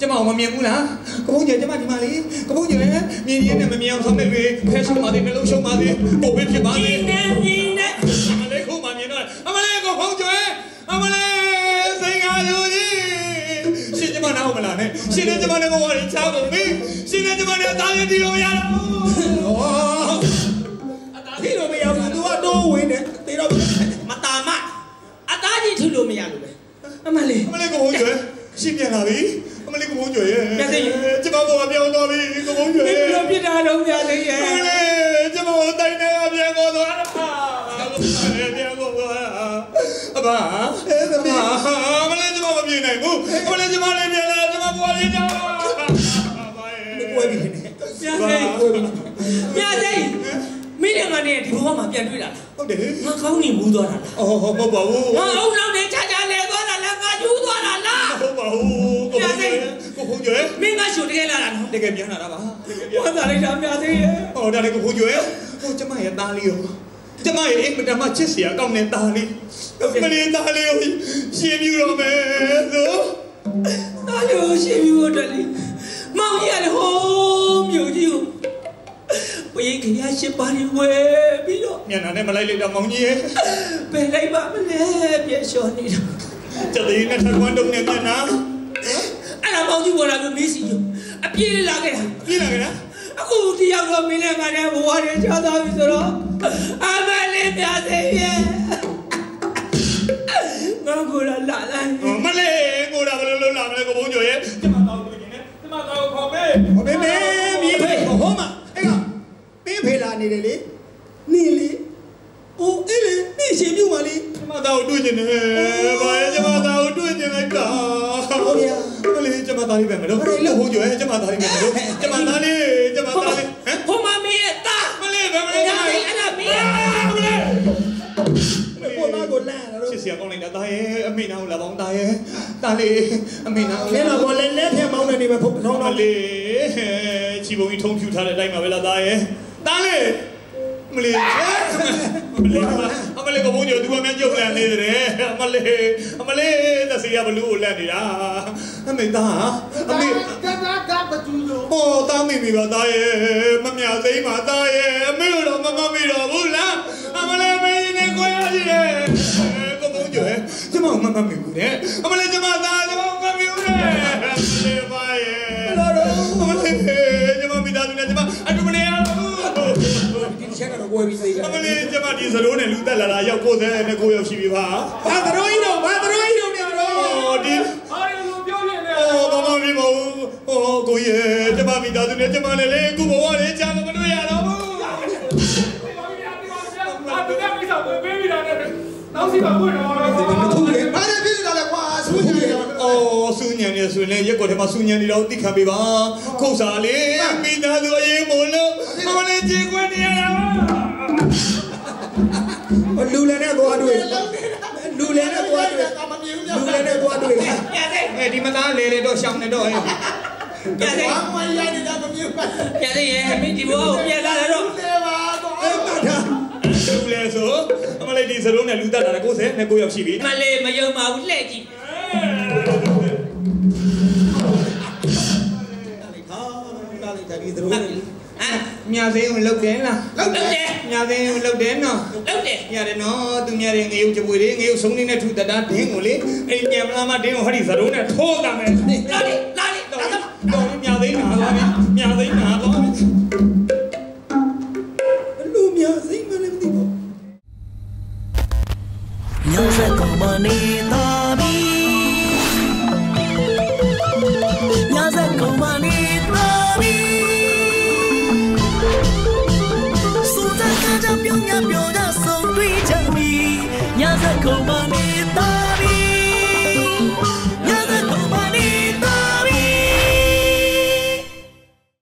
ကျမမမြင်ဘူးလားကိုဖုန်ကျွဲကျမဒီမှာလေကိုဖုန်ကျွဲမြင်ရင်းနဲ့မမြင်အောင်ဆောင်နေပြီဖဲရှုံးပါသေးနှလုံးရှုံးပါသေးကိုပဲဖြစ်ပါဒီသေး ရှင်နဲ့ကျမနဲ့ဘဝတွေချားကုန်ပြီရှင်နဲ့ကျမနဲ့အသားရည်တီလို့မရတော့ဘူးဒီလိုမရဘူးသူကတော့ဝင်တယ်တေတော့မတာမအသားကြီးထုလို့မရလို့ပဲအမလေးအမလေးကိုဖုန်ကျွဲရှင်ပြန်လာပြီအမလေးကိုဖုန်ကျွဲရဲ့ကျမဘဝပြောင်းသွားပြီကိုဖုန်ကျွဲဘယ်လိုဖြစ်တာတော့ညသိန်းရဲ့အမလေးကျမကိုတိုင်းနေပြန်ကိုသွားတာပြန်ကိုသွားအဘာအဲ့ဒါအမလေးကျမမပြေနိုင်ဘူးအမလေးကျမလည်းပြန်လာကျမဘ ဝလေးကြောင်းပွဲပြီနေညသိန်းညသိန်းမင်းနဲ့ငါနဲ့ဒီဘဝမှာပြန်တွေ့တာလားဟုတ်တယ်ငါကောင်းနေမူးသွားတာလားအော်ဟုတ်ပါဘူးငါအုံနောက်နဲ့ချာချာလဲသွားတာလားငါယူသွားတာလားဟုတ်ပါဘူးကိုဖုန်ကျွဲကိုဖုန်ကျွဲမင်းကရှုတကယ်လာတာနော်တကယ်ပြန်လာတာပါဝမ်းသာလိုက်တာမြတ်သေးရဲ့ဟောဒါလည်းကိုဖုန်ကျွဲဟိုကျမရဲ့သားလေးရောကျမရဲ့အင်မတန်မှချစ်စရာကောင်းတဲ့သားလေးမလေးသားလေးကိုရှင်ပြတော့မယ်ဆို တားလို့ရှိပြီဖို့တက်လေမောင်ကြီးကလည်းဟိုးမြို့ကြီးကိုဘယ်ခရရှိပါရီဝဲပြီးတော့ညနာနဲ့မလိုက်လိုက်တော့မောင်ကြီးရဲ့ဘယ်လိုက်ပါမလဲပြည့်လျှော်နေတာကျတဲ့နဲ့ထကွန်းတုံးနဲ့ပြန်နာအဲ့ဒါမောင်ကြီးပေါ်လာလို့မေးစီရောအပြေးလာခဲ့တာပြေးလာကြလားအခုတယောက်တော့မင်းနဲ့ငါနဲ့ဘဝနဲ့ချားသွားပြီဆိုတော့အမလေးပြသေးရဲ့ငါကိုလာလာလိုက်မလေးကိုတာဘယ် လိုလုပ်လာမလဲကိုဘုန်းကျော်ရဲ့ကျမတော့တွေ့နေတယ်ကျမတော့ခေါ်ပေးဟောမေမေမြည်ဖေဟောမအဲ့ကပင်းဖေလာနေတယ်လေနေလေအိုးအဲ့လေနေရှင်ပြုတ်ပါလေကျမတော့တွေ့နေတယ်ဘာရဲ့ကျမတော့တွေ့နေလိုက်တာဟုတ်ဗျာမလေးကျမသားလေးပဲမလို့ဘုန်းကျော်ရဲ့ကျမသားလေးပဲမလို့ကျမသားလေးကျမသားလေးဟမ်ဟိုမမင်းရဲ့တာမလေးပဲမလေးညာလေးအဲ့ဒါမင်းရဲ့မလေး ကိုသားကိုလန့်ရတော့ချစ်စရာကောင်းလိုက်တာသားရဲ့အမေနာကိုလာပေါင်းသားရဲ့သားလေးအမေနာကိုလဲတော့ဘောလဲလဲဖြတ်မောင်းနေနေပဲဖုတ်ထောင်းမတော့လေးချီပုံကြီးထုံဖြူထားတဲ့အတိုင်းပါပဲလားသားရဲ့သားလေးမလေးမလေးအမလေးကဘုန်းကြီးသူကမြန်ကြုတ်လန့်နေတယ်အမလေးအမလေးသစီရဘလူးကိုလန့်နေတာအမေသားအမေကတာကပကျူလို့ဟောသားမိမိပါသားရဲ့မမြသိမ်းပါသားရဲ့အမေတို့တော့မမမိတော့ဘူးလားအမလေးမင်းနဲ့ ကိုရကြီးရဲ့ကိုဘုန်းကြီးကျမမမမိဘူးနဲ့အမလေးကျမသားကျမမမိဘူးနဲ့အမလေးပါရဲ့အမလေးကျမမိသားစုနဲ့ကျမအတူမနေရဘူးဒီချက်ကတော့ကိုယ်ပြီးသေးကြအမလေးကျမဒီစရိုးနဲ့လူတက်လာတာရောက်90နဲ့9ရောက်ရှိပြီပါဘာသရိုးကြီးတော့ဘာသရိုးကြီးတော့နေတော့ဟောဒီအားရလို့ပြောနေတယ်ဟောမမမိမဟုတ်ဟောကိုရဲ့ကျမမိသားစုနဲ့ကျမလည်းလေခုဘဝလေးချာမမတွေ့ရတော့ဘူး အာတူကမိစားပေးပြီးတာနဲ့ နောက်စီပါဘုရားတော်ခုလေဘာလဲဖြစ်နေတာလဲကွာဆူနေတယ်အော်စူညံနေဆိုရင်လည်းရက်ကွက်ထဲမှာစူညံနေတော့တိခံပေးပါခုတ်စားလေမိသားစုအရင်မို့လို့မလေးကြေကွက်နေရတာပါလူလည်းနဲ့သွားတွေ့လူလည်းနဲ့သွားတွေ့တာမမြင်ဘူးလူလည်းနဲ့သွားတွေ့ညသိအဲဒီမသားလေလေတော့ရှောင်းနေတော့ဟဲ့ညသိဘာမှရနေတာမမြင်ဘူးညသိရဲ့မင်းဒီဘဝကိုပြန်လာတော့လေပါတော့အဲ့ပါတာ လူလဲဆိုအမလေးဒီစလုံးနဲ့လူတက်တာ90နဲ့9ရောက်ရှိပြီမလေးမယုံပါဘူးလှည့်ကြည့်ဟာလာလိုက်တာဒီသရိုးနဲ့ဟမ်မြာသိန်းကိုလုတ်တယ်လားလုတ်တယ်မြာသိန်းကိုလုတ်တယ်နော်လုတ်တယ်ရတယ်နော်သူများတွေငရုတ်ကြပွေတွေငရုတ်ဆုံးနေနဲ့ထုတတာဒင်းကိုလေအိမ်ပြန်မလာမဒင်းကိုဟဲ့ဒီစလုံးနဲ့ထိုးတာမယ်လာလေလာလေလာသမားတော့မြာသိန်းနာသွားပြီမြာသိန်းနာသွားပြီ ည